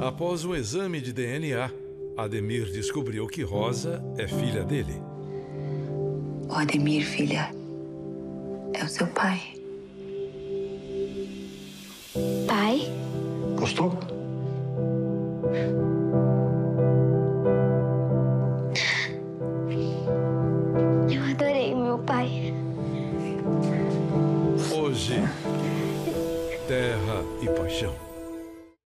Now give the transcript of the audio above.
Após um exame de DNA, Ademir descobriu que Rosa é filha dele. O Ademir, filha, é o seu pai. Pai? Gostou? Eu adorei meu pai. Hoje, Terra e Paixão.